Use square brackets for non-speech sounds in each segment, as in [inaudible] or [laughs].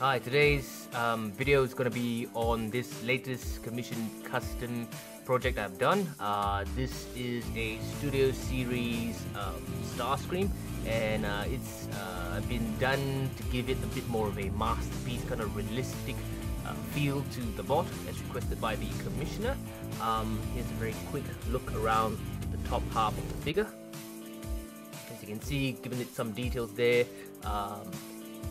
Hi, today's um, video is going to be on this latest commission custom project I've done. Uh, this is a Studio Series um, Starscream and uh, it's uh, been done to give it a bit more of a masterpiece, kind of realistic uh, feel to the bot as requested by the commissioner. Um, here's a very quick look around the top half of the figure. As you can see, given it some details there, um,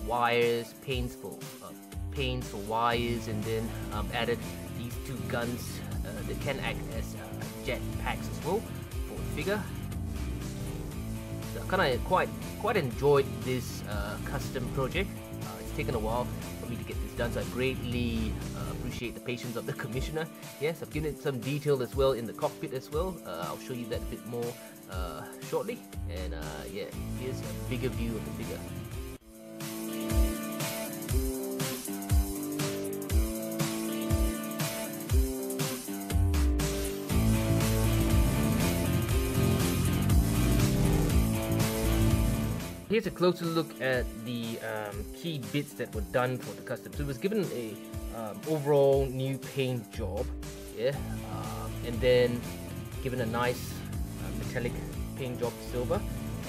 wires, paints for uh, for wires, and then um, added these two guns uh, that can act as uh, jet packs as well for the figure. So I kind of quite quite enjoyed this uh, custom project. Uh, it's taken a while for me to get this done, so I greatly appreciate the patience of the [laughs] commissioner. Yes, I've given it some detail as well in the cockpit as well. I'll show you that a bit more shortly. And yeah, here's a bigger view of the figure. Here's a closer look at the um, key bits that were done for the custom. So it was given a um, overall new paint job, yeah, um, and then given a nice uh, metallic paint job silver,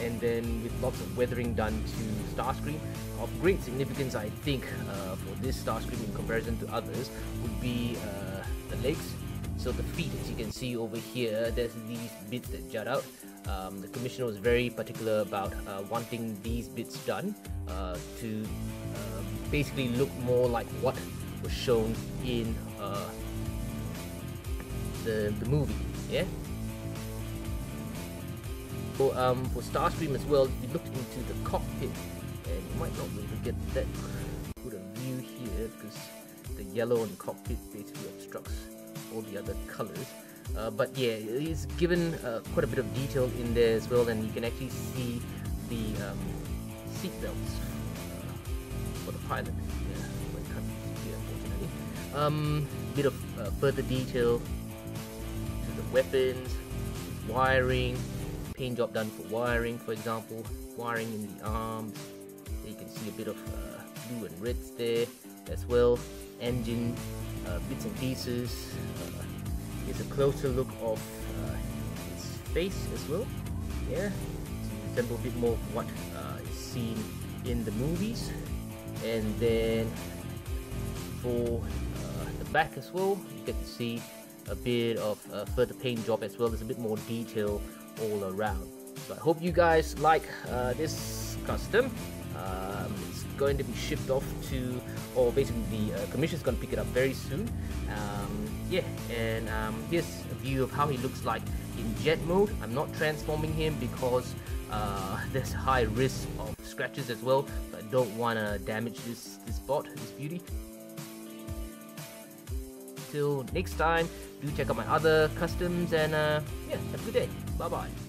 and then with lots of weathering done to Starscream. Of great significance, I think, uh, for this Starscream in comparison to others would be uh, the legs. So the feet, as you can see over here, there's these bits that jut out. Um, the commissioner was very particular about uh, wanting these bits done uh, to uh, basically look more like what was shown in uh, the, the movie. Yeah. So, um, for Starscream as well, we looked into the cockpit, and you might not be able to get that good a view here because the yellow on the cockpit basically obstructs all the other colors. Uh, but yeah, he's given uh, quite a bit of detail in there as well, and you can actually see the um, seat belts uh, for the pilot. Yeah, unfortunately. Um, bit of uh, further detail to the weapons, wiring, paint job done for wiring, for example, wiring in the arms. You can see a bit of blue and reds there as well. Engine bits and pieces Here's a closer look of uh, his face as well. Yeah, to resemble a bit more of what uh, is seen in the movies. And then for uh, the back as well, you get to see a bit of further paint job as well. There's a bit more detail all around. So I hope you guys like uh, this custom. Um, it's going to be shipped off to, or basically the uh, commission is going to pick it up very soon. Um, yeah, and um, here's a view of how he looks like in jet mode. I'm not transforming him because uh, [laughs] there's high risk of scratches as well. But I don't want to damage this, this bot, this beauty. Till next time, do check out my other customs and uh, yeah, have a good day. Bye bye.